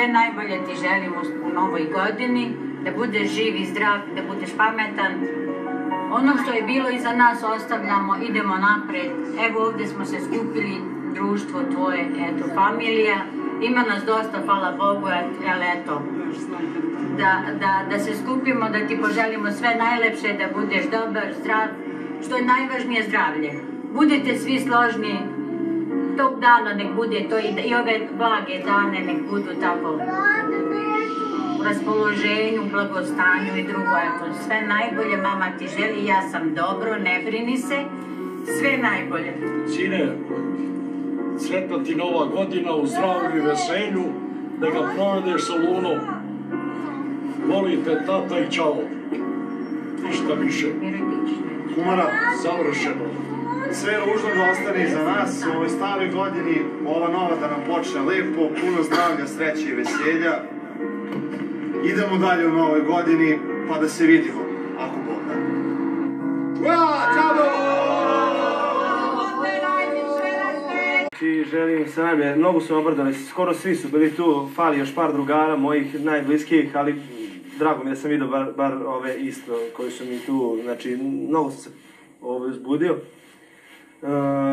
Sve najbolje ti želim u novoj godini, da budeš živ i zdrav, da budeš pametan. Ono što je bilo iza nas ostavljamo, idemo napred. Evo ovdje smo se skupili, društvo tvoje, eto, familija. Ima nas dosta, hvala Bogu, ali eto, da, da, da se skupimo, da ti poželimo sve najlepše, da budeš dobar, zdrav, što je najvažnije zdravlje. Budete svi složni, tog dana nek bude to i, i ove blage dane nek budu tako u raspoloženju, blagostanju i drugo, eto, sve najbolje mama ti želi, ja sam dobro, ne brini se, sve najbolje. Sine, sretna ti nova godina u zdravlju i veselju, da ga provedeš sa lunom. Volite tata i čao. Ništa više. Kumara, Savršeno. Sve ružno da ostane iza nas u ovoj staroj godini, ova nova da nam počne lepo, puno zdravlja, sreće i veselja. Idemo dalje u novoj godini, pa da se vidimo, ako Bog da. Ua, I želim se mnogo su me obradali, skoro svi su bili tu, fali još par drugara mojih najbliskijih, ali drago mi da sam vidio bar, bar ove isto koji su mi tu, znači mnogo sam se ovaj, uzbudio. E,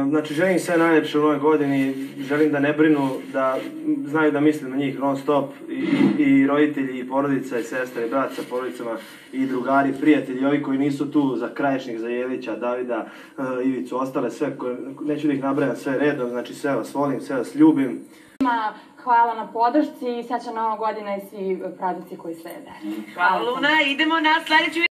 znači želim sve najljepše u novoj godini, želim da ne brinu, da znaju da mislim na njih non stop i, i roditelji i porodica i sestre i brat sa porodicama i drugari, prijatelji, ovi koji nisu tu za Krajišnik, za Jelića, Davida, e, Ivicu, ostale sve, koje, neću da ih nabrajam sve redom, znači sve vas volim, sve vas ljubim. Hvala na podršci i srećna nova godina i svi praznici koji slede. Hvala Luna, idemo na sledeću